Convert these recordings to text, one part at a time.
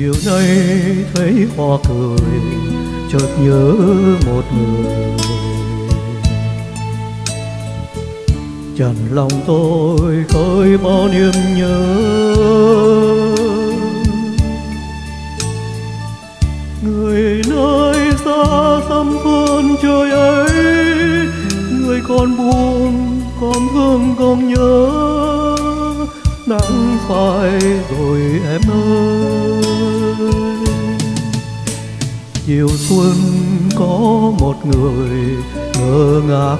chiều nay thấy hoa cười, chợt nhớ một người. Tràn lòng tôi khơi bao niềm nhớ. Người nơi xa xăm phương trời ấy, người còn buồn, còn thương còn nhớ. Nắng phai xuân có một người ngơ ngác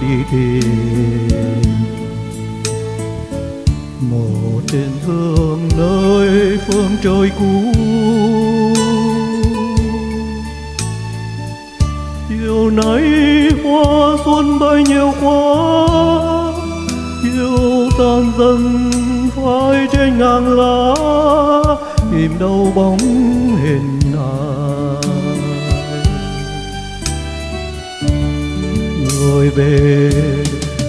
đi tìm. Một tình thương nơi phương trời cũ. Chiều nay hoa xuân bay nhiều quá, chiều tan dần phai trên ngang lá, tìm đâu bóng về,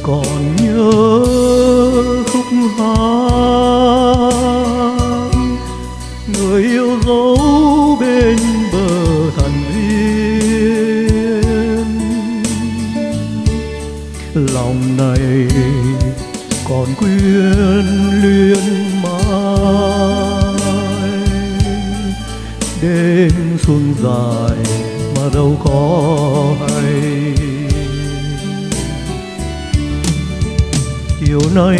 còn nhớ khúc hát. Người yêu dấu bên bờ thần viên lòng này còn quyến luyến mãi. Đêm xuân dài mà đâu có hay. Chiều nay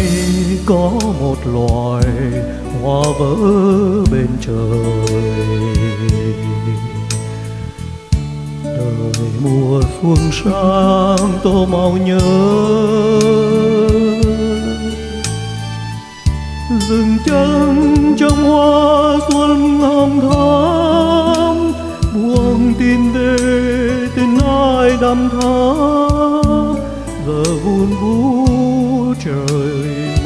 có một loài hoa vỡ bên trời. Đời mùa xuân sang tô màu nhớ. Dừng chân trong hoa xuân hồng thắm, buông tin về tình ai đắm thắm giờ vũ trời.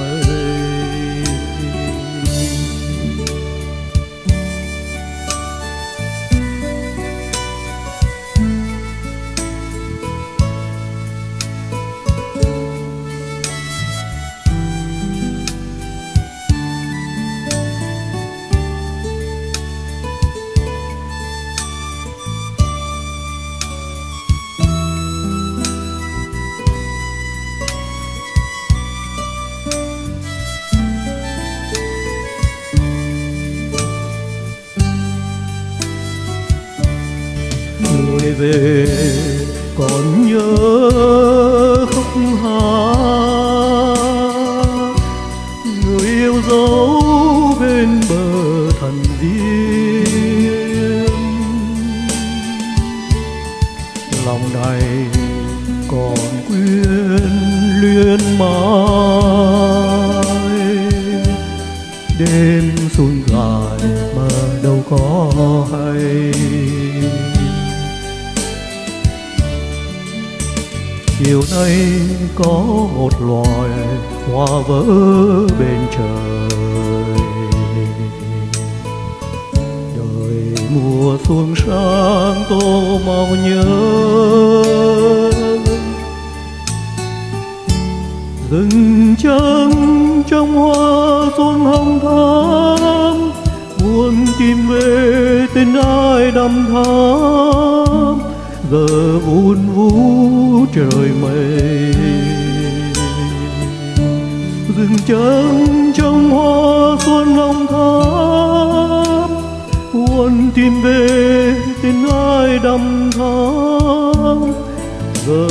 Người về. Còn nhớ khóc hát người yêu dấu bên bờ thần viên. Lòng này còn quyến luyến mãi, đêm nay có một loài hoa vỡ bên trời. Đời mùa xuân sang tô màu nhớ. Dừng chân trong hoa xuân hồng thắm buồn tìm về tên ai đắm thắm giờ vun vũ trời mây. Dừng chân trong hoa xuân hồng thắm buồn tìm về tên ai đầm thắm. Giờ